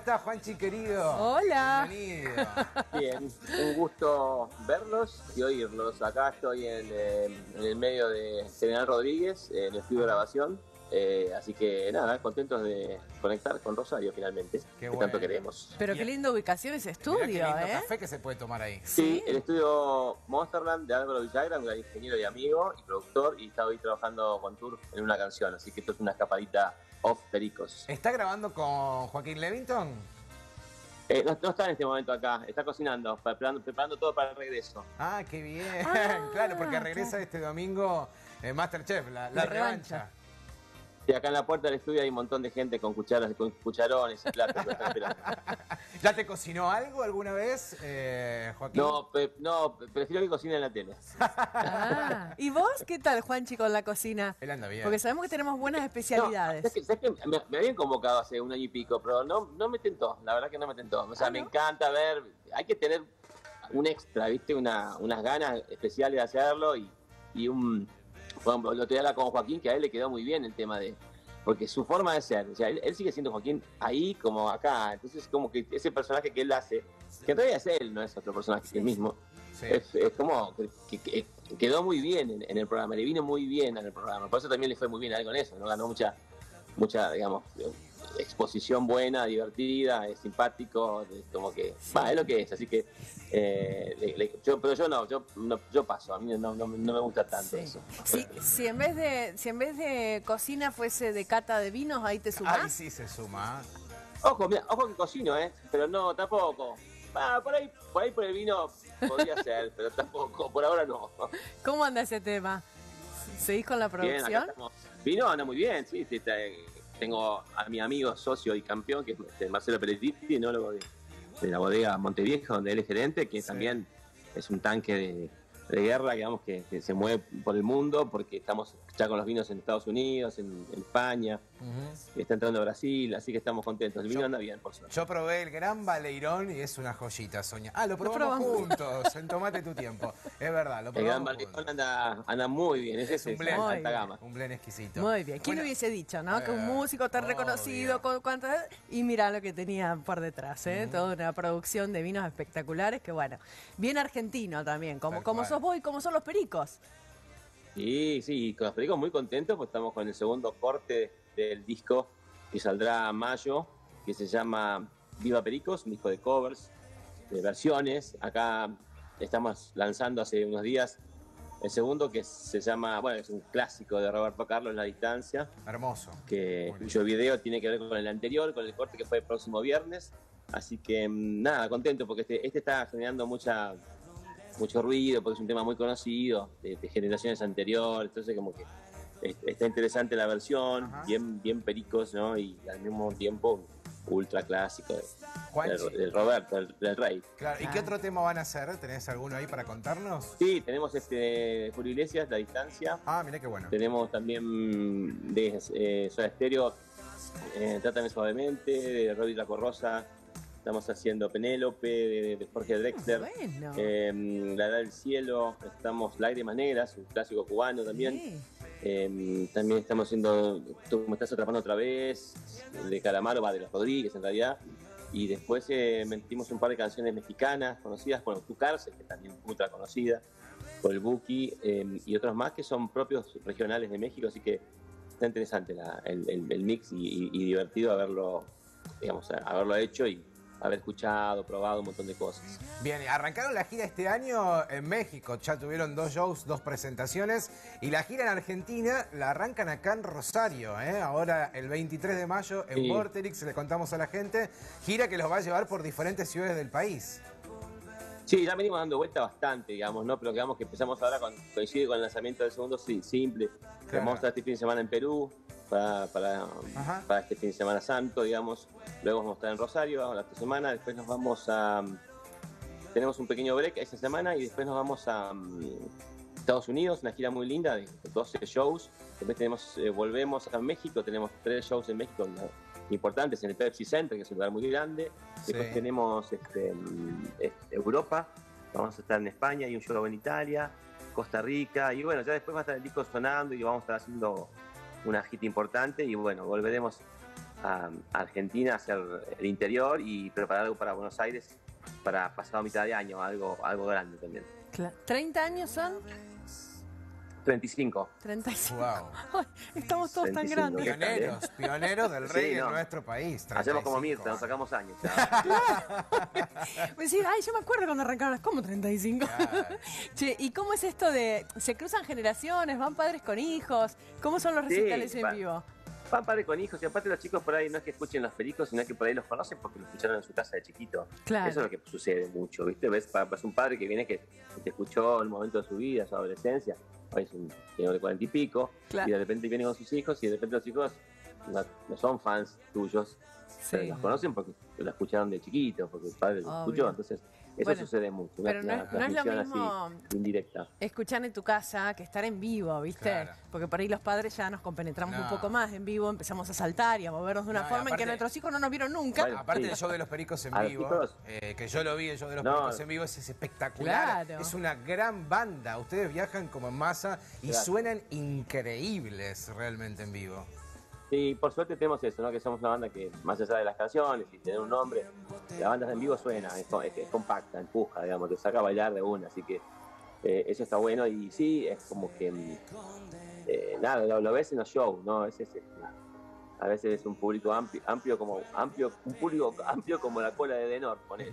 estás, Juanchi querido? Hola. Bienvenido. Bien, un gusto verlos y oírlos. Acá estoy en, eh, en el medio de General Rodríguez, en el estudio de grabación. Eh, así que nada, contentos de conectar con Rosario finalmente, Qué que bueno. tanto queremos. Pero qué linda ubicación ese estudio, qué lindo ¿eh? café que se puede tomar ahí. Sí, el estudio Monsterland de Álvaro Villagra, un gran ingeniero y amigo y productor, y está hoy trabajando con Tour en una canción, así que esto es una escapadita off Pericos. ¿Está grabando con Joaquín Levington? Eh, no, no está en este momento acá, está cocinando, preparando, preparando todo para el regreso. Ah, qué bien. Ah, claro, porque regresa claro. este domingo eh, Masterchef, la, la La revancha. revancha. Y acá en la puerta del estudio hay un montón de gente con cucharas, con cucharones y platos. que están esperando. ¿Ya te cocinó algo alguna vez, eh, Joaquín? No, pe- no, prefiero que cocine en la tele. Ah, ¿Y vos qué tal, Juanchi, con la cocina? Él anda bien. Porque sabemos que tenemos buenas No, especialidades. ¿sabes que, sabes que me, me habían convocado hace un año y pico, pero no, no me tentó, la verdad que no me tentó. O sea, Ah, me ¿no? encanta ver, hay que tener un extra, ¿viste? Una, unas ganas especiales de hacerlo y, y un... Ejemplo, lo te habla con Joaquín, que a él le quedó muy bien el tema de... Porque su forma de ser, o sea, él, él sigue siendo Joaquín ahí como acá, entonces como que ese personaje que él hace, que en realidad es él, no es otro personaje que él mismo, Sí. es, es como que, que- que quedó muy bien en, en el programa, le vino muy bien en el programa. Por eso también le fue muy bien a él con eso, ¿no? Ganó mucha, mucha, digamos, exposición buena, divertida, es simpático, es como que, va, es lo que es. Así que, eh, le- le- yo, pero yo no, yo, no, yo paso, a mí no, no- no me gusta tanto Sí. eso. Si, si en vez de si en vez de cocina fuese de cata de vinos, ahí te Ahí sumás. sí se suma. Ojo, mira, ojo que cocino, ¿eh? Pero no, tampoco. Va, por ahí, por ahí por el vino podría ser, pero tampoco, por ahora no. ¿Cómo anda ese tema? ¿Seguís con la Bien, acá producción? estamos. Vino anda muy bien, sí. sí, está- tengo a mi amigo, socio y campeón, que es este, Marcelo Peretti, enólogo de, de la bodega Monteviejo, donde él es gerente, que Sí. también es un tanque de, de guerra, digamos, que, que se mueve por el mundo, porque estamos ya con los vinos en Estados Unidos, en, en España, Ujú. está entrando a Brasil, así que estamos contentos. El vino Yo- anda bien, por suerte. Yo probé el Gran Baleirón y es una joyita, Soña. Ah, lo probamos, probamos. juntos, en Tomate tu tiempo. Es verdad, lo El probamos Gran Baleón juntos. anda, anda muy bien, ese Es un es, blend. alta bien. gama. Un blend exquisito. Muy bien. ¿Quién Bueno, hubiese dicho, no? Que un eh, músico tan obvio. reconocido, con cuántas... Y mira lo que tenía por detrás, ¿eh? Toda una producción de vinos espectaculares que, bueno, bien argentino también, como, Tal como cual. sos vos y como son los pericos. Sí, sí, con los pericos muy contentos, pues estamos con el segundo corte del disco que saldrá a mayo, que se llama Viva Pericos, un disco de covers, de versiones. Acá estamos lanzando hace unos días el segundo que se llama, bueno, es un clásico de Roberto Carlos, La Distancia, Hermoso. que cuyo video tiene que ver con el anterior, con el corte que fue el próximo viernes. Así que mm, nada, contento porque este, este está generando mucha mucho ruido, porque es un tema muy conocido, de, de generaciones anteriores, entonces como que es- está interesante la versión, Ajá. bien, bien pericos, ¿no? Y al mismo tiempo ultra clásico de- del, del Roberto, del, del Rey. claro, ¿y qué otro tema van a hacer? ¿Tenés alguno ahí para contarnos? Sí, tenemos este Julio Iglesias, La Distancia, Ah, mirá qué bueno. tenemos también de eh, Soda Stereo, eh, Trátame Suavemente, de Robbie La Corrosa, estamos haciendo Penélope, de, de Jorge Drexler. Bueno. Eh, la Edad del Cielo, estamos Lágrimas Negras, un clásico cubano también. Sí. Eh, también estamos haciendo Tú me estás atrapando otra vez, de Calamaro, va de los Rodríguez en realidad. Y después eh, metimos un par de canciones mexicanas conocidas, bueno, Tu Cárcel, que también es ultra conocida, por el Buki, eh, y otros más que son propios regionales de México, así que está interesante la- el, el- el mix y, y- y divertido haberlo, digamos, haberlo hecho y haber escuchado, probado un montón de cosas. Bien, arrancaron la gira este año en México, ya tuvieron dos shows, dos presentaciones, y la gira en Argentina la arrancan acá en Rosario, ¿eh? ahora el 23 de mayo en Sí. Vorterix, le contamos a la gente, gira que los va a llevar por diferentes ciudades del país. Sí, ya venimos dando vuelta bastante, digamos, ¿no? Pero digamos que empezamos ahora con, coincide con el lanzamiento del segundo sí, simple. Claro. Vamos a estar este fin de semana en Perú para, para, para este fin de semana santo, digamos. Luego vamos a estar en Rosario la otra semana. Después nos vamos a. Tenemos un pequeño break esa semana y después nos vamos a mm, Estados Unidos, una gira muy linda de 12 shows. Después tenemos, eh, volvemos a México, tenemos tres shows en México importantes en el Pepsi Center, que es un lugar muy grande. Después Sí. tenemos este, mm, este, Europa, vamos a estar en España y un show en Italia, Costa Rica, y bueno, ya después va a estar el disco sonando y vamos a estar haciendo una hit importante y bueno, volveremos a Argentina, hacer el interior y preparar algo para Buenos Aires para pasado mitad de año, algo, algo grande también. Cla- ¿30 años son? 35. 35. Wow. Estamos todos tan 35. grandes. Pioneros, pioneros del Sí, rey no. en nuestro país. Hacemos como 35 Mirta, nos sacamos años. ya. Pues sí, ay, yo me acuerdo cuando arrancaron las como 35. Claro. che, ¿y cómo es esto de se cruzan generaciones, van padres con hijos? ¿Cómo son los Sí, recitales en va- vivo? Van padre con hijos y aparte los chicos por ahí no es que escuchen los pericos, sino que por ahí los conocen porque los escucharon en su casa de chiquito. Claro. Eso es lo que sucede mucho, ¿viste? Ves, pa- ves un padre que viene que te escuchó en un momento de su vida, su adolescencia, es un señor de cuarenta y pico, Claro. y de repente viene con sus hijos y de repente los hijos no, no son fans tuyos, pero Sí. los conocen porque lo escucharon de chiquito, porque el padre los Obvio. escuchó, entonces eso Bueno, sucede mucho. una- pero no una no es lo mismo- indirecta. Escuchar en tu casa que estar en vivo, ¿viste? Claro. Porque por ahí los padres ya nos compenetramos un poco más en vivo, empezamos a saltar y a movernos de una forma en que nuestros hijos no nos vieron nunca. Bueno, Aparte Sí. del show de los pericos en vivo, eh, que yo lo vi, el show de los No. pericos en vivo es, es espectacular. Claro. Es una gran banda. Ustedes viajan como en masa y Claro. suenan increíbles realmente en vivo. Sí, por suerte tenemos eso, ¿no? Que somos una banda que, más allá de las canciones y tener un nombre, la banda en vivo suena, es, co- es- es compacta, empuja, digamos, te saca a bailar de una, así que eh, eso está bueno y sí, es como que, mm, eh, nada, lo, lo ves en los shows, ¿no? A veces, este, a veces es un público amplio, amplio como, amplio, un público amplio como la cola de Denor, ponele,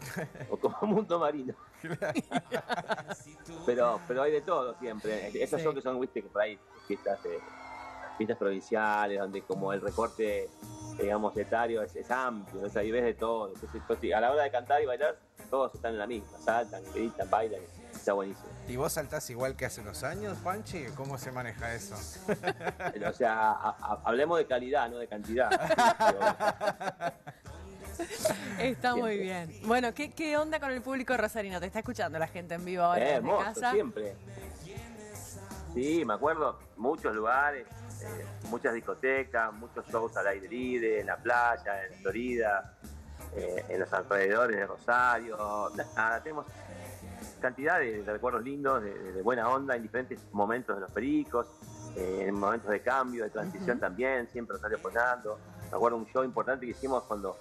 o como Mundo Marino. pero, pero hay de todo siempre, esos Sí. shows que son, viste, que por ahí, fiestas, eh, fiestas provinciales, donde como el recorte, digamos, etario es, es amplio, o sea, ahí ves de todo. Entonces, pues, sí, a la hora de cantar y bailar, todos están en la misma, saltan, gritan, bailan, está buenísimo. ¿Y vos saltás igual que hace unos años, Juanchi? ¿Cómo se maneja eso? O sea, a- a- hablemos de calidad, no de cantidad. Está muy bien. Bueno, ¿qué, ¿qué onda con el público rosarino? ¿Te está escuchando la gente en vivo ahora Eh, desde hermoso, casa? siempre. Sí, me acuerdo, muchos lugares, eh, muchas discotecas, muchos shows al aire libre, en la playa, en Florida, eh, en los alrededores de Rosario. Nada, tenemos cantidad de, de recuerdos lindos, de, de buena onda en diferentes momentos de los pericos, eh, en momentos de cambio, de transición también, siempre Rosario apoyando. Me acuerdo un show importante que hicimos cuando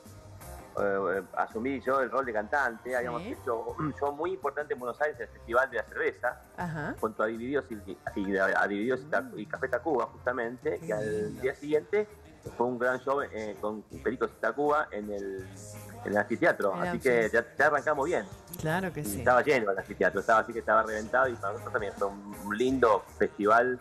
eh, asumí yo el rol de cantante, habíamos Sí. hecho un show muy importante en Buenos Aires, el Festival de la Cerveza, Ajá. junto a Divididos y, y- a Divididos y, Café Tacuba, justamente, y al día siguiente fue un gran show eh, con Pericos y Tacuba en el, en el anfiteatro, el así que ya, ya arrancamos bien. Claro que Y sí. Estaba lleno el anfiteatro, estaba así que estaba reventado y para nosotros también fue un lindo festival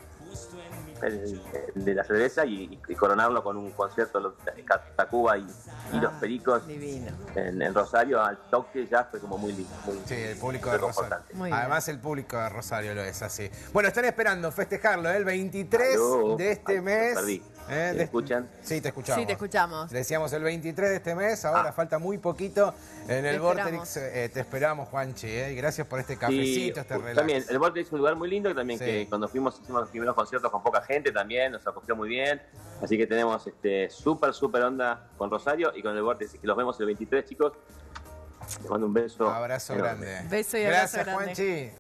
el- el de la cerveza y, y coronarlo con un concierto de Tacuba y, y los Ah, Pericos en, en Rosario al toque ya fue como muy lindo. Muy, Sí, el público de Rosario. Además, el público de Rosario lo es así. Bueno, están esperando festejarlo ¿eh? el 23 Aló. de este mes. perdí. ¿Eh? ¿Me De- escuchan? Sí, te escuchamos. Sí, te escuchamos. Decíamos el 23 de este mes, ahora Ah. falta muy poquito en el Te Vortex. eh, te esperamos, Juanchi, ¿eh? gracias por este Sí, cafecito, este relax. también, el Vortex es un lugar muy lindo que también Sí. que cuando fuimos hicimos los primeros conciertos con poca gente también, nos acogió muy bien. Así que tenemos este súper, súper onda con Rosario y con el Vortex, que los vemos el 23, chicos. Les mando un beso. Abrazo enorme. grande. Beso y abrazo Gracias, grande. Juanchi.